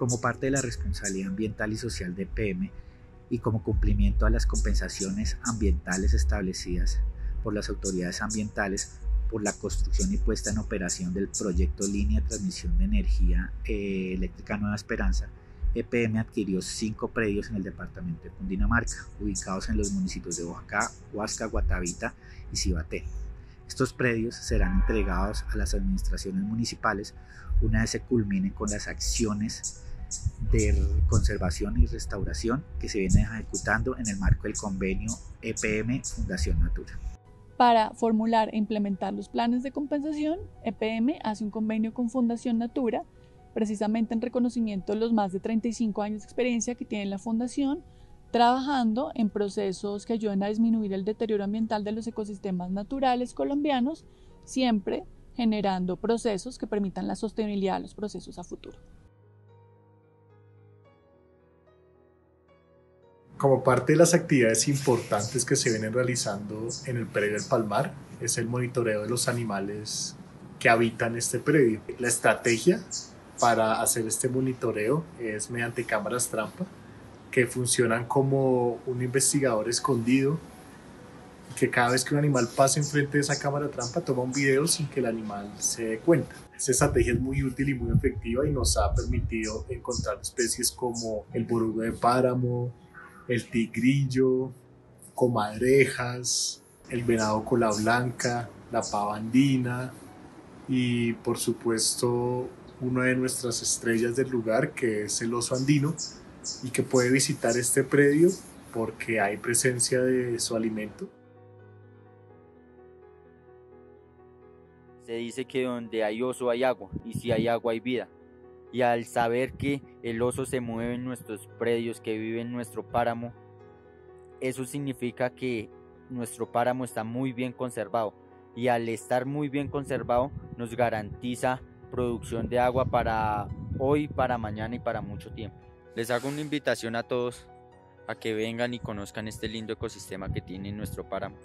Como parte de la responsabilidad ambiental y social de PM y como cumplimiento a las compensaciones ambientales establecidas por las autoridades ambientales por la construcción y puesta en operación del proyecto Línea de Transmisión de Energía eh, Eléctrica Nueva Esperanza, EPM adquirió cinco predios en el departamento de Cundinamarca, ubicados en los municipios de Oaxaca, Huasca, Guatavita y Cibaté. Estos predios serán entregados a las administraciones municipales una vez se culminen con las acciones de conservación y restauración que se vienen ejecutando en el marco del convenio EPM Fundación Natura. Para formular e implementar los planes de compensación, EPM hace un convenio con Fundación Natura, precisamente en reconocimiento de los más de 35 años de experiencia que tiene la Fundación, trabajando en procesos que ayuden a disminuir el deterioro ambiental de los ecosistemas naturales colombianos, siempre generando procesos que permitan la sostenibilidad de los procesos a futuro. Como parte de las actividades importantes que se vienen realizando en el predio del Palmar es el monitoreo de los animales que habitan este predio. La estrategia para hacer este monitoreo es mediante cámaras trampa que funcionan como un investigador escondido que cada vez que un animal pasa enfrente de esa cámara trampa toma un video sin que el animal se dé cuenta. Esta estrategia es muy útil y muy efectiva y nos ha permitido encontrar especies como el borugo de páramo, el tigrillo, comadrejas, el venado cola blanca, la pavandina y por supuesto una de nuestras estrellas del lugar que es el oso andino y que puede visitar este predio porque hay presencia de su alimento. Se dice que donde hay oso hay agua y si hay agua hay vida y al saber que el oso se mueve en nuestros predios, que vive en nuestro páramo, eso significa que nuestro páramo está muy bien conservado y al estar muy bien conservado nos garantiza producción de agua para hoy, para mañana y para mucho tiempo. Les hago una invitación a todos a que vengan y conozcan este lindo ecosistema que tiene nuestro páramo.